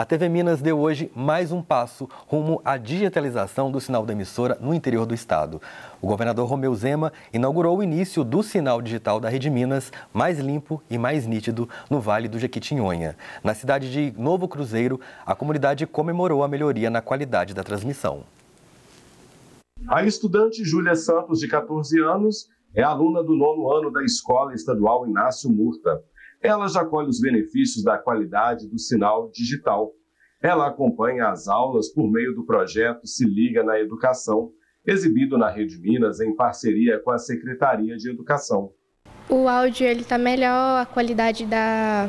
A TV Minas deu hoje mais um passo rumo à digitalização do sinal da emissora no interior do estado. O governador Romeu Zema inaugurou o início do sinal digital da Rede Minas, mais limpo e mais nítido, no Vale do Jequitinhonha. Na cidade de Novo Cruzeiro, a comunidade comemorou a melhoria na qualidade da transmissão. A estudante Júlia Santos, de 14 anos, é aluna do nono ano da Escola Estadual Inácio Murta ela já colhe os benefícios da qualidade do sinal digital. Ela acompanha as aulas por meio do projeto Se Liga na Educação, exibido na Rede Minas em parceria com a Secretaria de Educação. O áudio ele tá melhor, a qualidade da,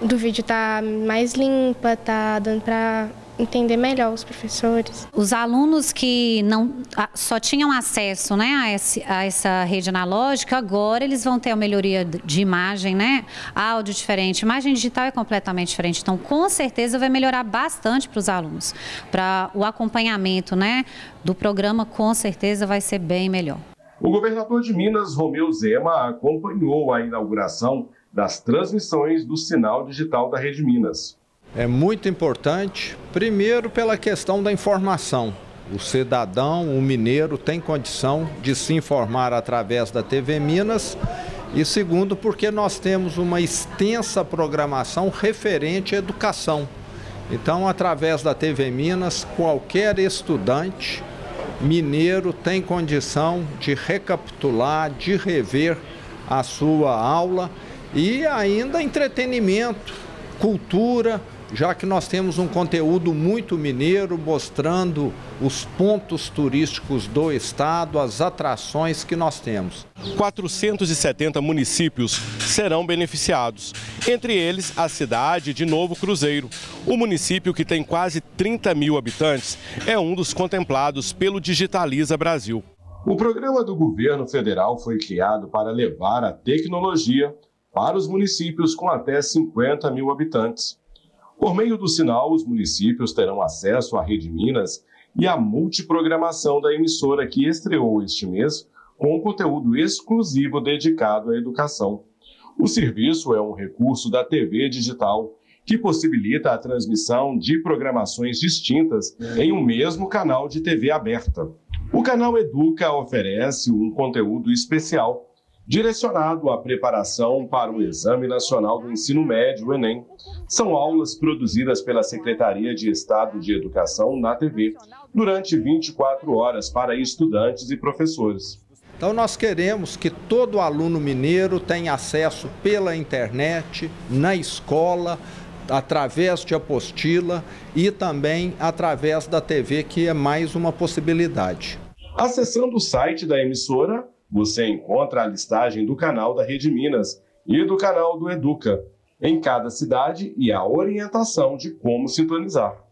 do vídeo tá mais limpa, tá dando para entender melhor os professores. Os alunos que não só tinham acesso né, a, esse, a, essa rede analógica, agora eles vão ter a melhoria de imagem, né? Áudio diferente, imagem digital é completamente diferente. Então, com certeza vai melhorar bastante para os alunos. Para o acompanhamento né, do programa, com certeza vai ser bem melhor. O governador de Minas, Romeu Zema, acompanhou a inauguração das transmissões do sinal digital da Rede Minas é muito importante, primeiro pela questão da informação. O cidadão, o mineiro, tem condição de se informar através da TV Minas. E segundo, porque nós temos uma extensa programação referente à educação. Então, através da TV Minas, qualquer estudante mineiro tem condição de recapitular, de rever a sua aula e ainda entretenimento, cultura, já que nós temos um conteúdo muito mineiro mostrando os pontos turísticos do estado, as atrações que nós temos. 470 municípios serão beneficiados, entre eles a cidade de Novo Cruzeiro. O município, que tem quase 30 mil habitantes, é um dos contemplados pelo Digitaliza Brasil. O programa do governo federal foi criado para levar a tecnologia para os municípios com até 50 mil habitantes. Por meio do sinal, os municípios terão acesso à Rede Minas e à multiprogramação da emissora que estreou este mês com conteúdo exclusivo dedicado à educação. O serviço é um recurso da TV digital que possibilita a transmissão de programações distintas em um mesmo canal de TV aberta. O canal Educa oferece um conteúdo especial direcionado à preparação para o Exame Nacional do Ensino Médio, o Enem. São aulas produzidas pela Secretaria de Estado de Educação na TV, durante 24 horas para estudantes e professores. Então, nós queremos que todo aluno mineiro tenha acesso pela internet, na escola, através de apostila e também através da TV, que é mais uma possibilidade. Acessando o site da emissora, você encontra a listagem do canal da Rede Minas e do canal do Educa em cada cidade e a orientação de como sintonizar.